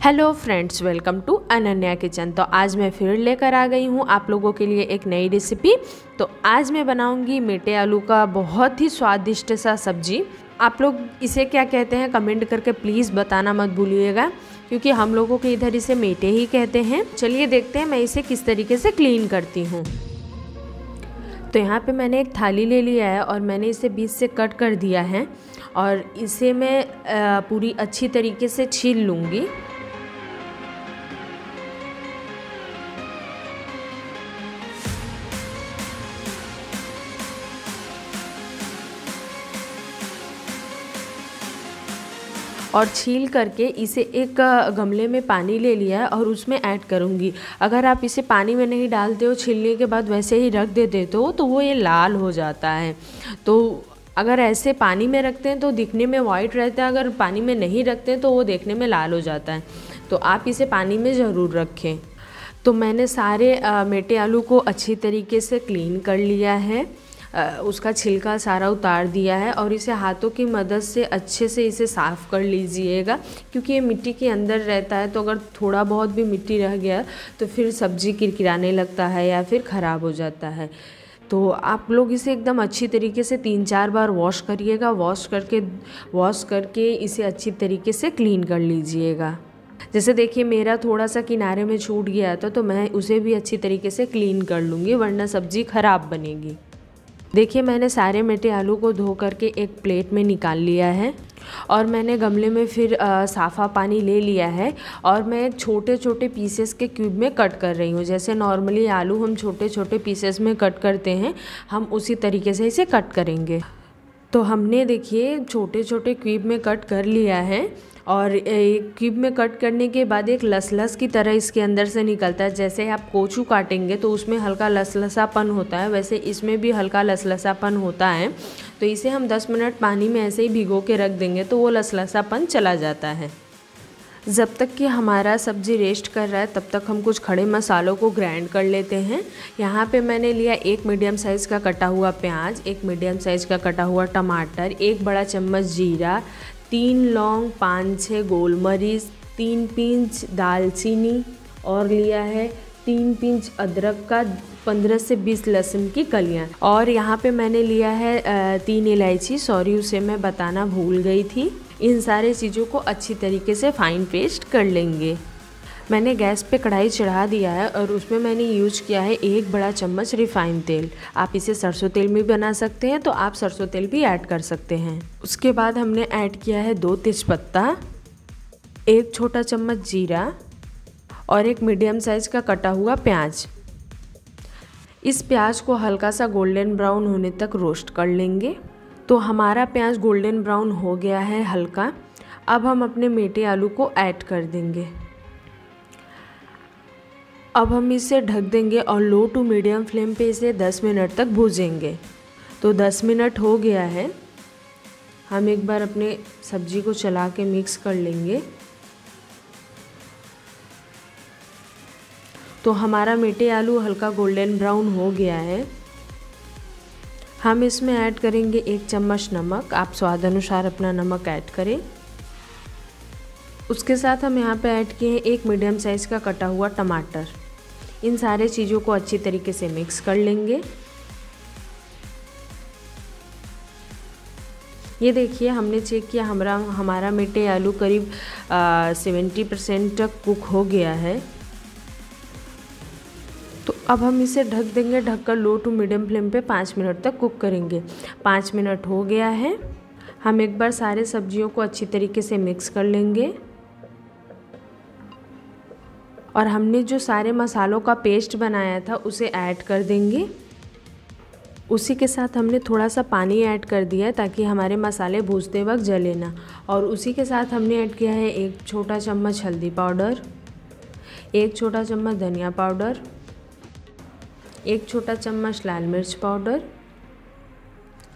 Hello friends, welcome to Ananya kitchen. तो आज मैं फिर लेकर आ गई हूँ आप लोगों के लिए एक नई रेसिपी तो आज मैं बनाऊँगी मीठे आलू का बहुत ही स्वादिष्ट सा सब्ज़ी। आप लोग इसे क्या कहते हैं, कमेंट करके प्लीज़ बताना मत भूलिएगा, क्योंकि हम लोगों के इधर इसे मीठे ही कहते हैं। चलिए देखते हैं मैं इसे किस तरीके से क्लीन करती हूँ। तो यहाँ पे मैंने एक थाली ले लिया है और मैंने इसे बीच से कट कर दिया है। और इसे मैं पूरी अच्छी तरीके से छील लूँगी। और छील करके इसे एक गमले में पानी ले लिया है और उसमें ऐड करूँगी। अगर आप इसे पानी में नहीं डालते हो, छीलने के बाद वैसे ही रख देते हो तो वो ये लाल हो जाता है। तो अगर ऐसे पानी में रखते हैं तो दिखने में वाइट रहता है, अगर पानी में नहीं रखते हैं तो वो देखने में लाल हो जाता है। तो आप इसे पानी में ज़रूर रखें। तो मैंने सारे मेटे आलू को अच्छी तरीके से क्लीन कर लिया है। उसका छिलका सारा उतार दिया है और इसे हाथों की मदद से अच्छे से इसे साफ़ कर लीजिएगा, क्योंकि ये मिट्टी के अंदर रहता है तो अगर थोड़ा बहुत भी मिट्टी रह गया तो फिर सब्ज़ी किरकिराने लगता है या फिर ख़राब हो जाता है। तो आप लोग इसे एकदम अच्छी तरीके से तीन चार बार वॉश करिएगा, वॉश करके वॉश करके इसे अच्छी तरीके से क्लीन कर लीजिएगा। जैसे देखिए, मेरा थोड़ा सा किनारे में छूट गया था तो मैं उसे भी अच्छी तरीके से क्लीन कर लूँगी, वरना सब्ज़ी ख़राब बनेगी। देखिए मैंने सारे मेटे आलू को धो करके एक प्लेट में निकाल लिया है और मैंने गमले में फिर आ, साफ़ा पानी ले लिया है और मैं छोटे छोटे पीसेस के क्यूब में कट कर रही हूँ। जैसे नॉर्मली आलू हम छोटे छोटे पीसेस में कट करते हैं हम उसी तरीके से इसे कट करेंगे। तो हमने देखिए छोटे छोटे क्यूब में कट कर लिया है। और एक क्यूब में कट करने के बाद एक लसलस की तरह इसके अंदर से निकलता है। जैसे आप कोचू काटेंगे तो उसमें हल्का लसलसापन होता है। वैसे इसमें भी हल्का लसलसापन होता है। तो इसे हम 10 मिनट पानी में ऐसे ही भिगो के रख देंगे तो वो लसलसापन चला जाता है। जब तक कि हमारा सब्ज़ी रेस्ट कर रहा है, तब तक हम कुछ खड़े मसालों को ग्राइंड कर लेते हैं। यहाँ पे मैंने लिया एक मीडियम साइज़ का कटा हुआ प्याज, एक मीडियम साइज़ का कटा हुआ टमाटर, एक बड़ा चम्मच जीरा तीन लौंग, पाँच छः गोल मरीच तीन पिंच दालचीनी और लिया है। तीन पिंच अदरक का पंद्रह से बीस लहसुन की कलियाँ। और यहाँ पे मैंने लिया है तीन इलायची। सॉरी, उसे मैं बताना भूल गई थी। इन सारे चीज़ों को अच्छी तरीके से फाइन पेस्ट कर लेंगे। मैंने गैस पे कढ़ाई चढ़ा दिया है और उसमें मैंने यूज़ किया है एक बड़ा चम्मच रिफाइंड तेल। आप इसे सरसों तेल में बना सकते हैं तो आप सरसों तेल भी ऐड कर सकते हैं। उसके बाद हमने ऐड किया है दो तेज़पत्ता, एक छोटा चम्मच जीरा और एक मीडियम साइज़ का कटा हुआ प्याज। इस प्याज को हल्का सा गोल्डन ब्राउन होने तक रोस्ट कर लेंगे। तो हमारा प्याज गोल्डन ब्राउन हो गया है हल्का। अब हम अपने मीठे आलू को ऐड कर देंगे। अब हम इसे ढक देंगे और लो टू मीडियम फ्लेम पे इसे 10 मिनट तक भूजेंगे। तो 10 मिनट हो गया है। हम एक बार अपने सब्ज़ी को चला के मिक्स कर लेंगे। तो हमारा मीठे आलू हल्का गोल्डन ब्राउन हो गया है। हम इसमें ऐड करेंगे एक चम्मच नमक। आप स्वाद अनुसार अपना नमक ऐड करें। उसके साथ हम यहाँ पे ऐड किए हैं एक मीडियम साइज़ का कटा हुआ टमाटर। इन सारे चीज़ों को अच्छी तरीके से मिक्स कर लेंगे। ये देखिए, हमने चेक किया, हमारा हमारा मिट्टे आलू करीब सेवेंटी परसेंट तक कुक हो गया है। तो अब हम इसे ढक देंगे, ढककर लो टू मीडियम फ्लेम पे पाँच मिनट तक कुक करेंगे। पाँच मिनट हो गया है। हम एक बार सारे सब्जियों को अच्छी तरीके से मिक्स कर लेंगे। और हमने जो सारे मसालों का पेस्ट बनाया था, उसे ऐड कर देंगे। उसी के साथ हमने थोड़ा सा पानी ऐड कर दिया ताकि हमारे मसाले भूजते वक्त जले ना। और उसी के साथ हमने ऐड किया है एक छोटा चम्मच हल्दी पाउडर, एक छोटा चम्मच धनिया पाउडर, एक छोटा चम्मच लाल मिर्च पाउडर,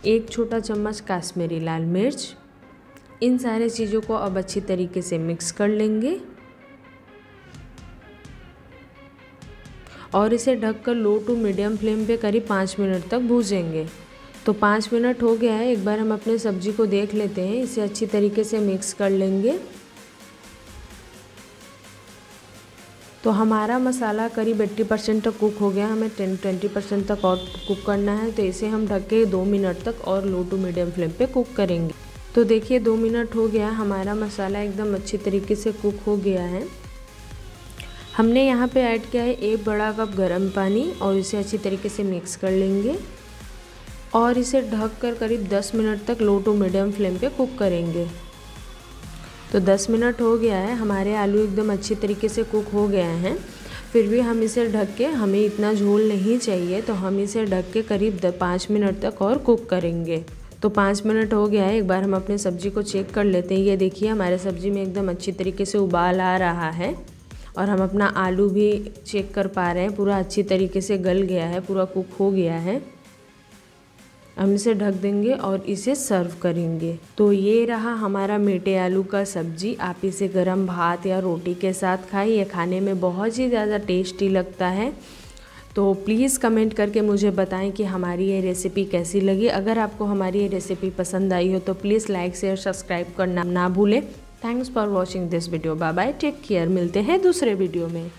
एक छोटा चम्मच काश्मीरी लाल मिर्च। इन सारे चीज़ों को अब अच्छी तरीके से मिक्स कर लेंगे। और इसे ढककर लो टू मीडियम फ्लेम पे करीब पाँच मिनट तक भूजेंगे। तो पाँच मिनट हो गया है, एक बार हम अपने सब्ज़ी को देख लेते हैं। इसे अच्छी तरीके से मिक्स कर लेंगे। तो हमारा मसाला करीब एट्टी परसेंट तक कुक हो गया हमें टेन, ट्वेंटी परसेंट तक और कुक करना है। तो इसे हम ढक के दो मिनट तक और लो टू मीडियम फ्लेम पे कुक करेंगे। तो देखिए, दो मिनट हो गया हमारा मसाला एकदम अच्छी तरीके से कुक हो गया है। हमने यहाँ पे ऐड किया है एक बड़ा कप गर्म पानी और इसे अच्छी तरीके से मिक्स कर लेंगे। और इसे ढक कर करीब 10 मिनट तक लो टू मीडियम फ्लेम पे कुक करेंगे। तो 10 मिनट हो गया है, हमारे आलू एकदम अच्छी तरीके से कुक हो गए हैं। फिर भी हम इसे ढक के, हमें इतना झोल नहीं चाहिए तो हम इसे ढक के करीब पाँच मिनट तक और कुक करेंगे। तो पाँच मिनट हो गया है, एक बार हम अपने सब्ज़ी को चेक कर लेते हैं। ये देखिए, हमारे सब्ज़ी में एकदम अच्छी तरीके से उबाल आ रहा है। और हम अपना आलू भी चेक कर पा रहे हैं। पूरा अच्छी तरीके से गल गया है, पूरा कुक हो गया है। हम इसे ढक देंगे और इसे सर्व करेंगे। तो ये रहा हमारा मीठे आलू का सब्ज़ी। आप इसे गरम भात या रोटी के साथ खाएँ। ये खाने में बहुत ही ज़्यादा टेस्टी लगता है। तो प्लीज़ कमेंट करके मुझे बताएँ कि हमारी ये रेसिपी कैसी लगी। अगर आपको हमारी ये रेसिपी पसंद आई हो तो प्लीज़ लाइक शेयर सब्सक्राइब करना ना भूलें। Thanks for watching this video bye bye take care मिलते हैं दूसरे वीडियो में.